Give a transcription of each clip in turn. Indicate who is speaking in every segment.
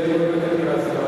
Speaker 1: governo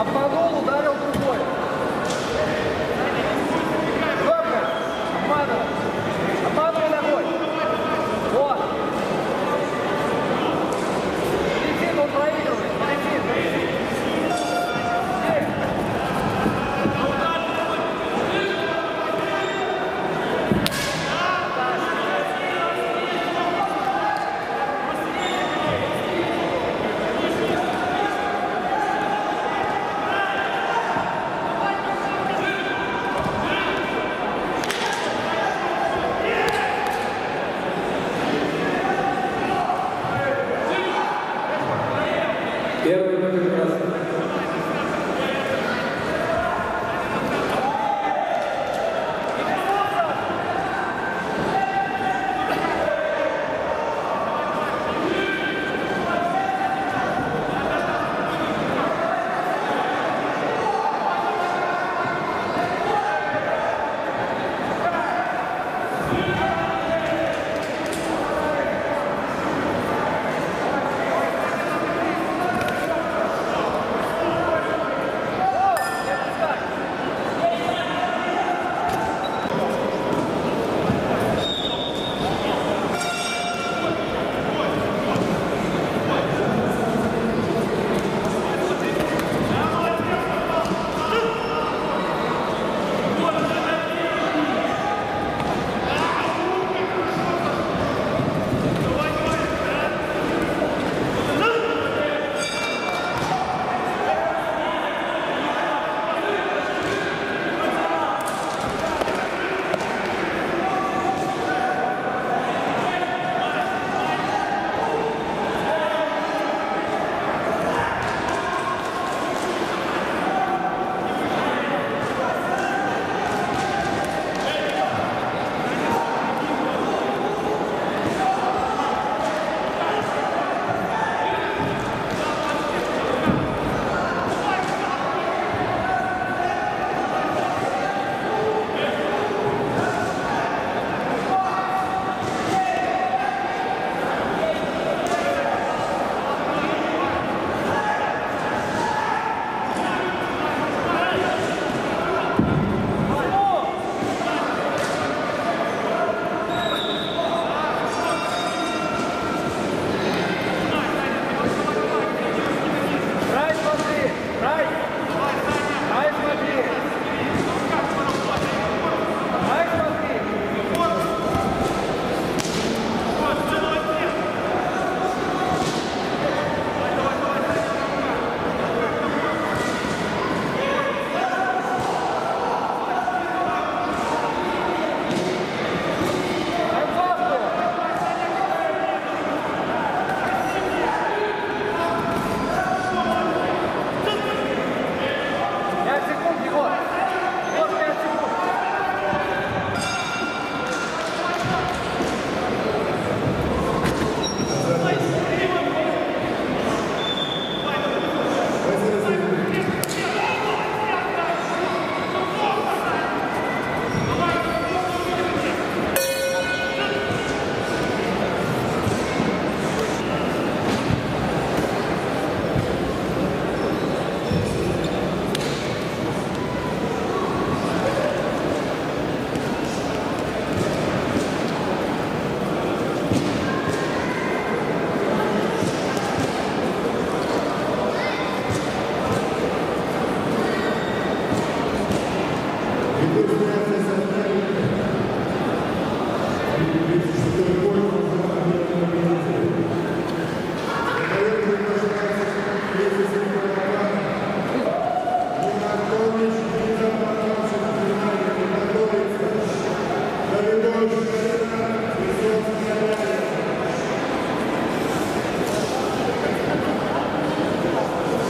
Speaker 2: А по голу, да,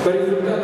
Speaker 3: Pero